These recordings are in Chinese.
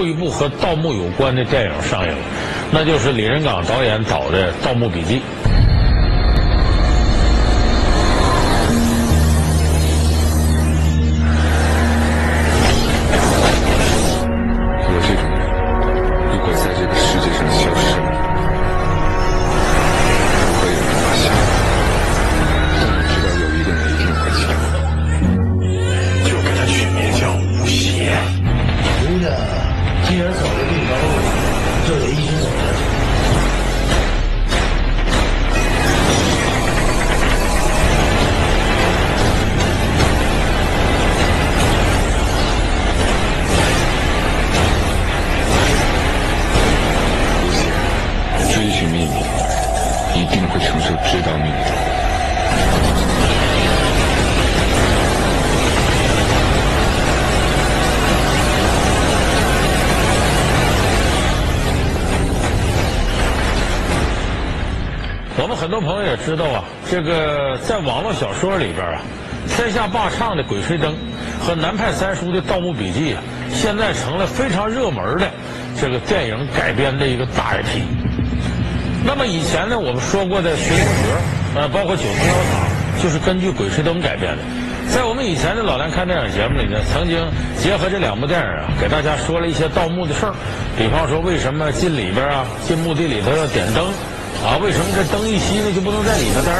又一部和盗墓有关的电影上映，那就是李仁港导演导的《盗墓笔记》。我们很多朋友也知道啊，这个在网络小说里边啊，天下霸唱的《鬼吹灯》和南派三叔的《盗墓笔记》啊，现在成了非常热门的这个电影改编的一个大 IP。那么以前呢，我们说过的《寻龙诀》，呃，包括《九层妖塔》，就是根据《鬼吹灯》改编的。在我们以前的老梁看电影节目里呢，曾经结合这两部电影啊，给大家说了一些盗墓的事儿，比方说为什么进里边啊，进墓地里头要点灯。啊，为什么这灯一熄了就不能在里头待？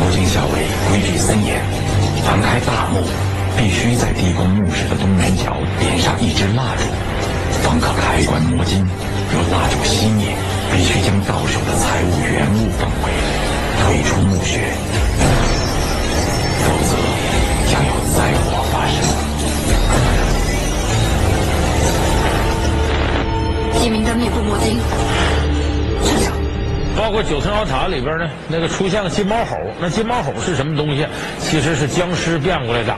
魔镜校尉规矩森严，凡开大墓，必须在地宫墓室的东南角点上一支蜡烛，方可开棺摸金。若蜡烛熄灭，必须将到手的财物原物放回，九层妖塔里边呢，那个出现了金毛猴，那金毛猴是什么东西？其实是僵尸变过来的。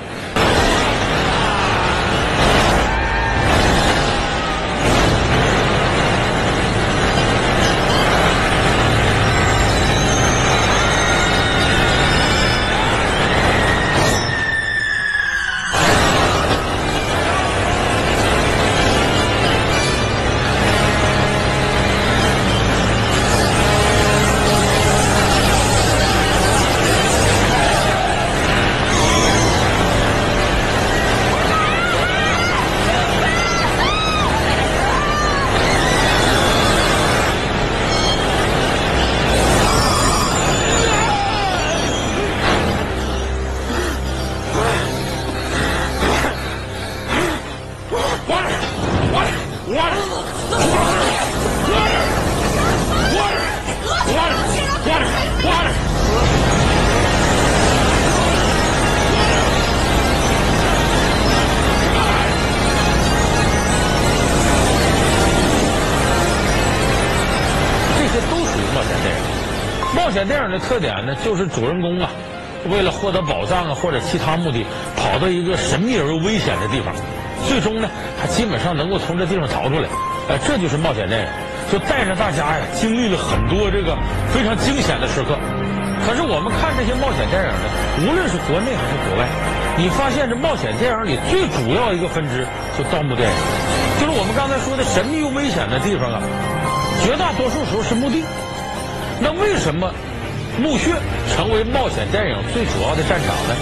冒险电影的特点呢，就是主人公啊，为了获得宝藏啊或者其他目的，跑到一个神秘而又危险的地方，最终呢，他基本上能够从这地方逃出来。哎，这就是冒险电影，就带着大家呀，经历了很多这个非常惊险的时刻。可是我们看这些冒险电影呢，无论是国内还是国外，你发现这冒险电影里最主要一个分支就盗墓电影，就是我们刚才说的神秘又危险的地方啊，绝大多数时候是墓地。那为什么墓穴成为冒险电影最主要的战场呢？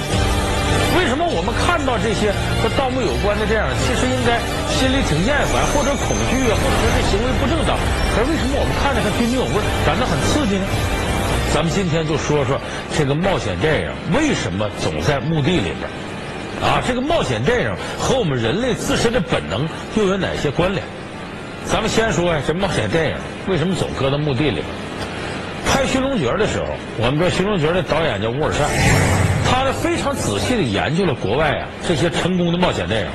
为什么我们看到这些和盗墓有关的电影，其实应该心里挺厌烦，或者恐惧啊，或者说这行为不正当？可是为什么我们看着它津津有味，感到很刺激呢？咱们今天就说说这个冒险电影为什么总在墓地里边啊？这个冒险电影和我们人类自身的本能又有哪些关联？咱们先说呀，这冒险电影为什么总搁到墓地里边？拍《寻龙诀》的时候，我们知道《寻龙诀》的导演叫乌尔善，他呢非常仔细的研究了国外啊这些成功的冒险电影，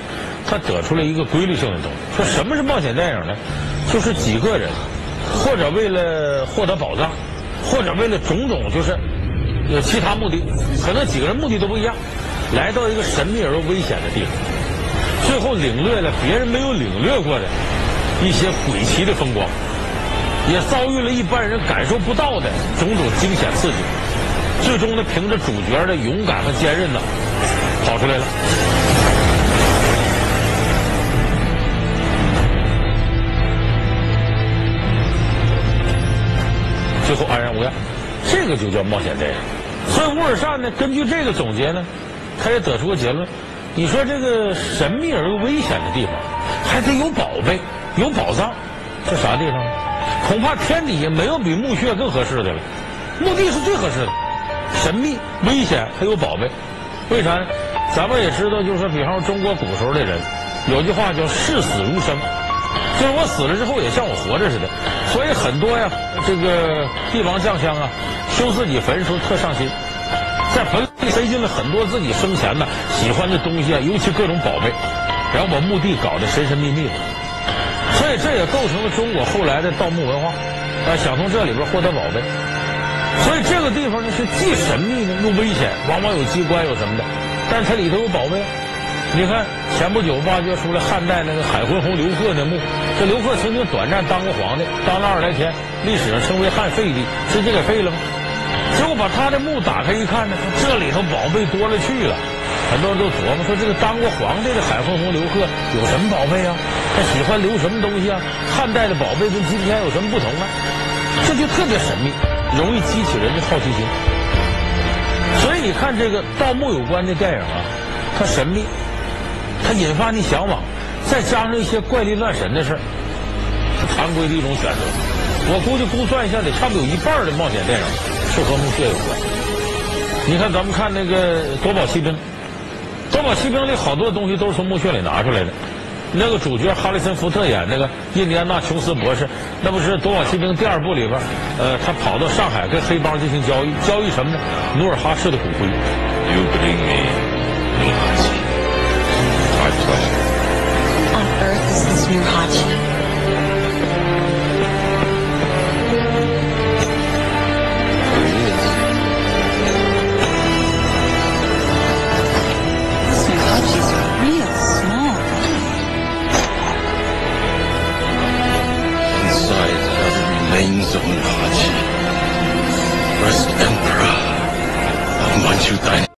他得出了一个规律性的东西，说什么是冒险电影呢？就是几个人，或者为了获得宝藏，或者为了种种就是有其他目的，可能几个人目的都不一样，来到一个神秘而危险的地方，最后领略了别人没有领略过的一些诡奇的风光。也遭遇了一般人感受不到的种种惊险刺激。最终呢凭着主角的勇敢和坚韧呢跑出来了。最后安然无恙这个就叫冒险电影。所以沃尔善呢根据这个总结呢他也得出个结论你说这个神秘而又危险的地方还得有宝贝有宝藏这啥地方恐怕天底下没有比墓穴更合适的了。墓地是最合适的，神秘、危险还有宝贝，为啥呢？咱们也知道，就是，比方说中国古时候的人，有句话叫“视死如生”，就是我死了之后也像我活着似的。所以很多呀，这个帝王将相啊，修自己坟时候特上心，在坟里塞进了很多自己生前呢喜欢的东西啊，尤其各种宝贝，然后把墓地搞得神神秘秘的。所以这也构成了中国后来的盗墓文化，啊，想从这里边获得宝贝。所以这个地方呢是既神秘呢又危险，往往有机关有什么的，但是它里头有宝贝。你看前不久挖掘出来汉代那个海昏侯刘贺的墓，这刘贺曾经短暂当过皇帝，当了二十来天，历史上称为汉废帝，直接给废了吗？结果把他的墓打开一看呢，这里头宝贝多了去了。很多人都琢磨说，这个当过皇帝的海昏侯刘贺有什么宝贝啊？他喜欢留什么东西啊？汉代的宝贝跟今天有什么不同啊？这就特别神秘。容易激起人的好奇心，所以你看这个盗墓有关的电影啊，它神秘，它引发你向往，再加上一些怪力乱神的事儿，常规的一种选择。我估计估算一下，得差不多有一半的冒险电影是和墓穴有关。你看咱们看那个《夺宝奇兵》，《夺宝奇兵》里好多东西都是从墓穴里拿出来的。那个主角哈里森福特演那个印第安纳琼斯博士，那不是《夺宝奇兵》第二部里边，呃，他跑到上海跟黑帮进行交易，交易什么呢？努尔哈赤的骨灰。You bring me